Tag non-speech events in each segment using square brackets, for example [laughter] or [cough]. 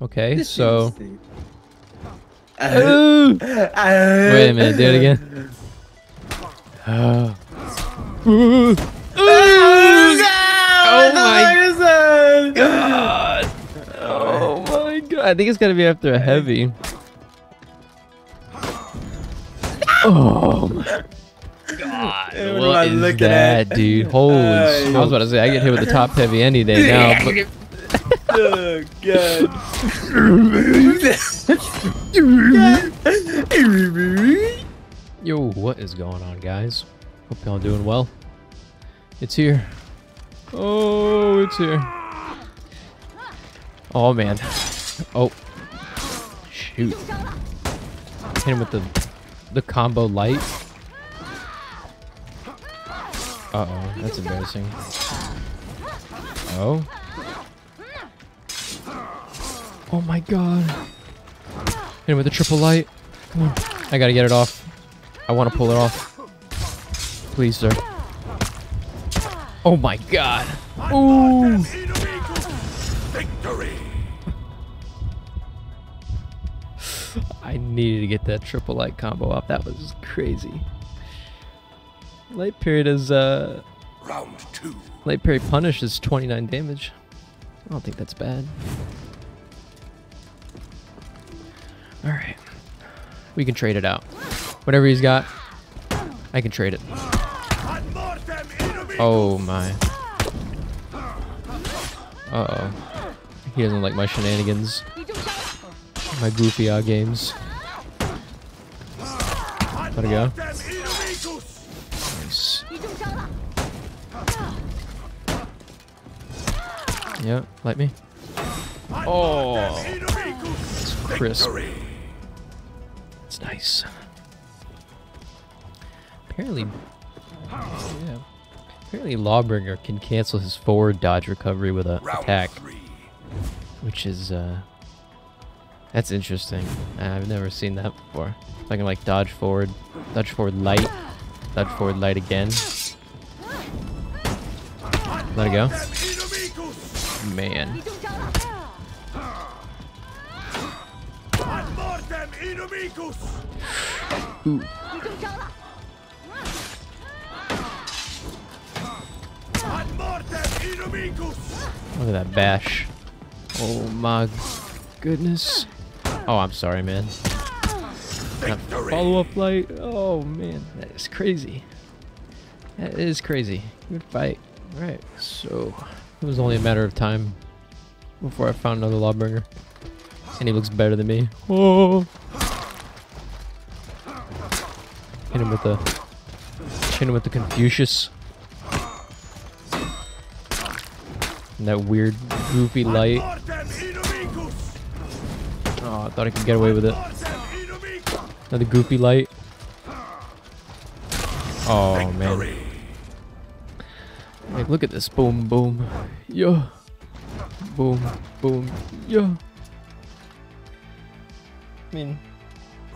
Okay, so Uh, wait a minute, do it again. Oh. Oh my god! Oh my god! I think it's gotta be after a heavy. Oh my god! What am What I is that, dude? Holy! I was about to say I get hit with the top heavy any day [laughs] now, but Oh god. yo, what is going on, guys? Hope y'all doing well. It's here. Oh, it's here. Oh man. Oh. Shoot. Hit him with the the combo light. Uh oh, that's embarrassing. Oh. Oh my god. Hit him with the triple light. Come on. I gotta get it off. I wanna pull it off. Please, sir. Oh my god. Ooh. I needed to get that triple light combo off. That was crazy. Light period is uh Round two. light period punish is 29 damage. I don't think that's bad. Alright. We can trade it out. Whatever he's got, I can trade it. Oh my. Uh oh. He doesn't like my shenanigans. My goofy uh, games. Let it go. Nice. Yeah, light me. Oh, it's crisp. Nice. Apparently, yeah. Apparently, Lawbringer can cancel his forward dodge recovery with a Round attack, three. which is uh, that's interesting. I've never seen that before. If I can like dodge forward, dodge forward light, dodge forward light again. Let it go. Man. Ooh. Look at that bash. Oh my goodness. Oh, I'm sorry, man. Follow up light. Oh man, that is crazy. That is crazy. Good fight. Alright, so it was only a matter of time before I found another Lawbringer. And he looks better than me. Oh. Hit him with the hit him with the Confucius. And that weird goofy light. Oh, I thought I could get away with it. Another goofy light. Oh man. Like look at this. Boom boom. Yeah. Boom boom. Yeah. I mean,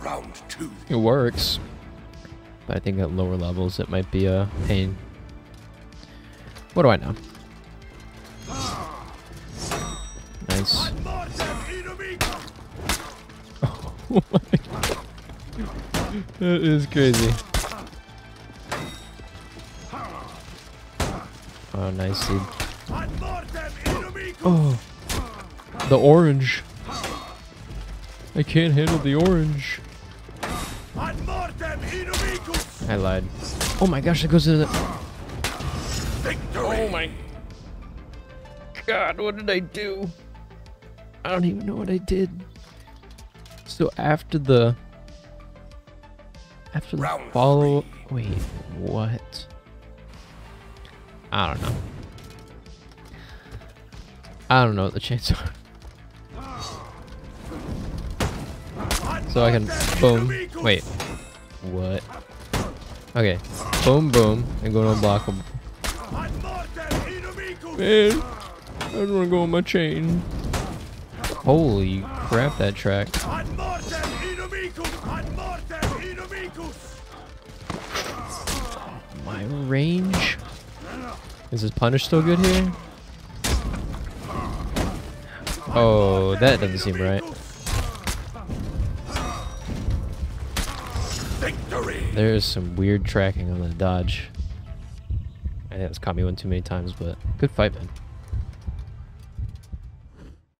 Round two. it works. But I think at lower levels it might be a pain. What do I know? Nice. [laughs] Oh my That is crazy. Oh, nice, dude. Oh. The orange. I can't handle the orange. I lied. Oh my gosh, it goes to the... Oh my... God, what did I do? I don't even know what I did. So after the... After the Round follow... Wait, what? I don't know. I don't know what the chances are. So I can boom. Wait. What? Okay. Boom boom and go to unblockable. Man, I don't wanna go on my chain. Holy crap that track. My range? Is his punish still good here? Oh, that doesn't seem right. Victory. There's some weird tracking on the dodge. I think that's caught me one too many times, but good fight, man.